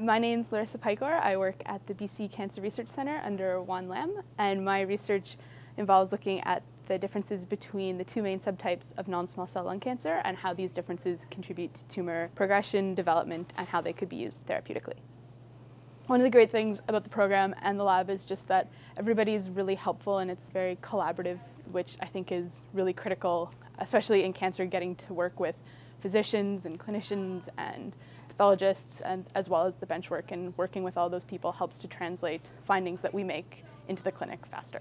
My name is Larissa Pikor. I work at the BC Cancer Research Centre under Wan Lam, and my research involves looking at the differences between the two main subtypes of non-small cell lung cancer and how these differences contribute to tumor progression, development, and how they could be used therapeutically. One of the great things about the program and the lab is just that everybody is really helpful and it's very collaborative, which I think is really critical, especially in cancer, getting to work with physicians and clinicians and pathologists, and as well as the bench work. And working with all those people helps to translate findings that we make into the clinic faster.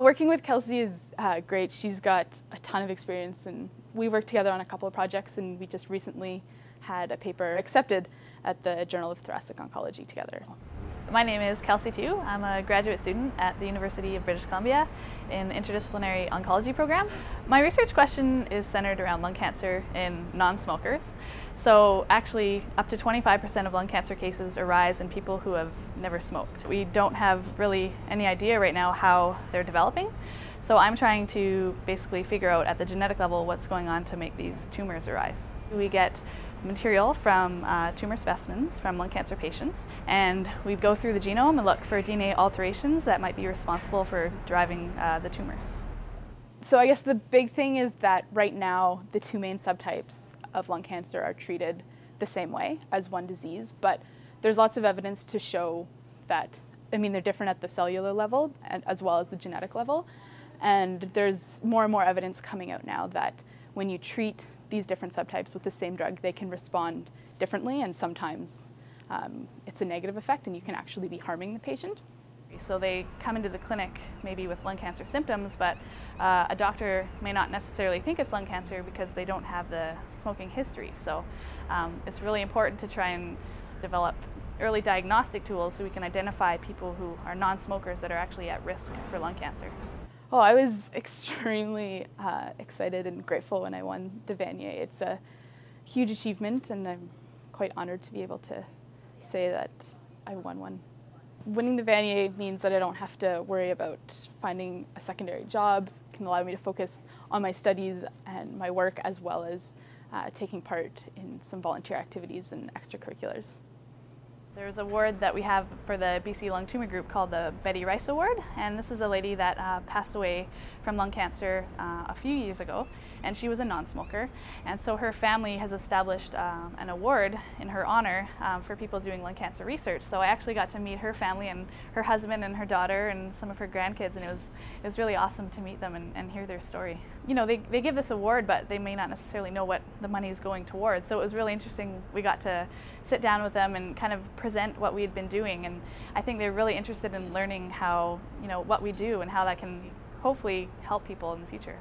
Working with Kelsie is uh, great. She's got a ton of experience, and we worked together on a couple of projects, and we just recently had a paper accepted at the Journal of Thoracic Oncology together. My name is Kelsie Thu. I'm a graduate student at the University of British Columbia in the Interdisciplinary Oncology program. My research question is centered around lung cancer in non-smokers. So actually up to 25% of lung cancer cases arise in people who have never smoked. We don't have really any idea right now how they're developing. So I'm trying to basically figure out at the genetic level what's going on to make these tumors arise. We get material from uh, tumor specimens from lung cancer patients and we go through the genome and look for DNA alterations that might be responsible for driving uh, the tumors. So I guess the big thing is that right now the two main subtypes of lung cancer are treated the same way as one disease, but there's lots of evidence to show that, I mean, they're different at the cellular level and, as well as the genetic level. And there's more and more evidence coming out now that when you treat these different subtypes with the same drug, they can respond differently and sometimes um, it's a negative effect and you can actually be harming the patient. So they come into the clinic maybe with lung cancer symptoms, but uh, a doctor may not necessarily think it's lung cancer because they don't have the smoking history. So um, it's really important to try and develop early diagnostic tools so we can identify people who are non-smokers that are actually at risk for lung cancer. Oh, I was extremely uh, excited and grateful when I won the Vanier. It's a huge achievement, and I'm quite honored to be able to say that I won one. Winning the Vanier means that I don't have to worry about finding a secondary job. It can allow me to focus on my studies and my work as well as uh, taking part in some volunteer activities and extracurriculars. There's a award that we have for the BC Lung Tumor Group called the Betty Rice Award, and this is a lady that uh, passed away from lung cancer uh, a few years ago, and she was a non-smoker, and so her family has established um, an award in her honor um, for people doing lung cancer research. So I actually got to meet her family and her husband and her daughter and some of her grandkids, and it was it was really awesome to meet them and, and hear their story. You know, they, they give this award, but they may not necessarily know what the money is going towards. So it was really interesting. We got to sit down with them and kind of present what we had been doing. And I think they're really interested in learning how, you know, what we do and how that can hopefully help people in the future.